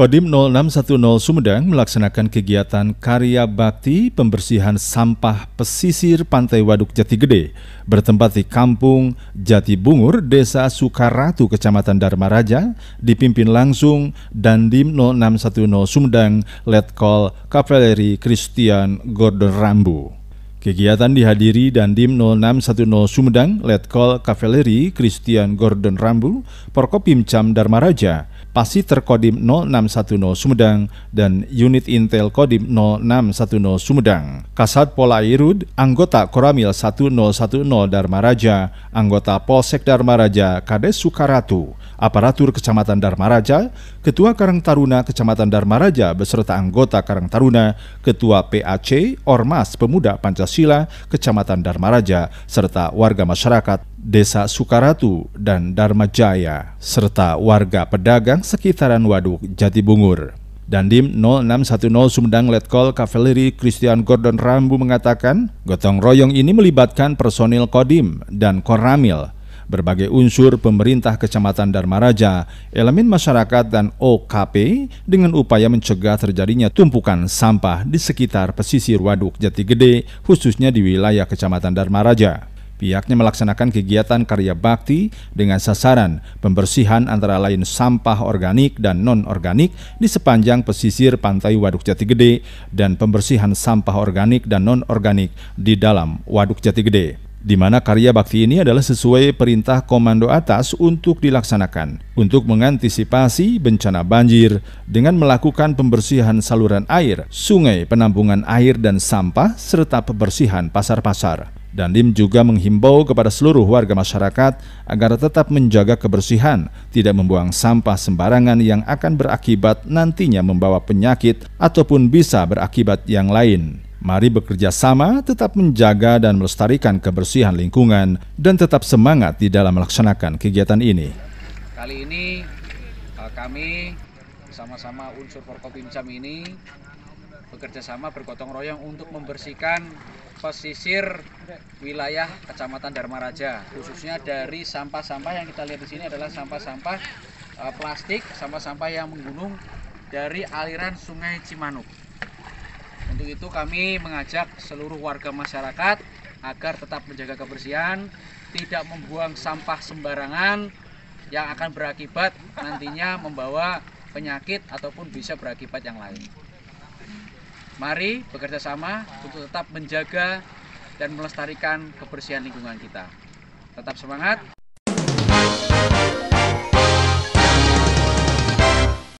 Kodim 0610 Sumedang melaksanakan kegiatan karya bakti pembersihan sampah pesisir Pantai Waduk Jati Gede bertempat di Kampung Jati Bungur, Desa Sukaratu, Kecamatan Dharma Raja, dipimpin langsung Dandim 0610 Sumedang Letkol Kavaleri Christian Gordon Rambu. Kegiatan dihadiri Dandim 0610 Sumedang Letkol Kavaleri Christian Gordon Rambu, Porkopimcam Dharma Raja, Pasiter Kodim 0610 Sumedang dan Unit Intel Kodim 0610 Sumedang. Kasat Polairud, anggota Koramil 1010 Dharma Raja, anggota Polsek Dharma Raja, Kades Sukaratu, aparatur Kecamatan Dharma Raja, Ketua Karang Taruna Kecamatan Dharma Raja beserta anggota Karang Taruna, Ketua PAC, Ormas Pemuda Pancasila, Kecamatan Dharma Raja, serta warga masyarakat Desa Sukaratu dan Dharma Jaya, serta warga pedagang sekitaran Waduk Jatibungur. Dandim 0610 Sumedang Letkol Cavalry Christian Gordon Rambu mengatakan, gotong royong ini melibatkan personil Kodim dan Koramil, berbagai unsur pemerintah Kecamatan Dharma Raja, elemen masyarakat dan OKP dengan upaya mencegah terjadinya tumpukan sampah di sekitar pesisir Waduk Jati Gede, khususnya di wilayah Kecamatan Dharma Raja. Pihaknya melaksanakan kegiatan karya bakti dengan sasaran pembersihan antara lain sampah organik dan non-organik di sepanjang pesisir pantai Waduk Jati Gede dan pembersihan sampah organik dan non-organik di dalam Waduk Jati Gede di mana karya bakti ini adalah sesuai perintah komando atas untuk dilaksanakan untuk mengantisipasi bencana banjir dengan melakukan pembersihan saluran air, sungai, penampungan air dan sampah serta pembersihan pasar-pasar. Dandim juga menghimbau kepada seluruh warga masyarakat agar tetap menjaga kebersihan, tidak membuang sampah sembarangan yang akan berakibat nantinya membawa penyakit ataupun bisa berakibat yang lain. Mari bekerja sama tetap menjaga dan melestarikan kebersihan lingkungan dan tetap semangat di dalam melaksanakan kegiatan ini. Kali ini eh, kami bersama-sama unsur Forkopimcam ini bekerja sama bergotong royong untuk membersihkan pesisir wilayah Kecamatan Dharma Raja khususnya dari sampah-sampah yang kita lihat di sini adalah sampah-sampah uh, plastik, sampah-sampah yang menggunung dari aliran Sungai Cimanuk. Untuk itu kami mengajak seluruh warga masyarakat agar tetap menjaga kebersihan, tidak membuang sampah sembarangan yang akan berakibat nantinya membawa penyakit ataupun bisa berakibat yang lain. Mari bekerja sama untuk tetap menjaga dan melestarikan kebersihan lingkungan kita. Tetap semangat.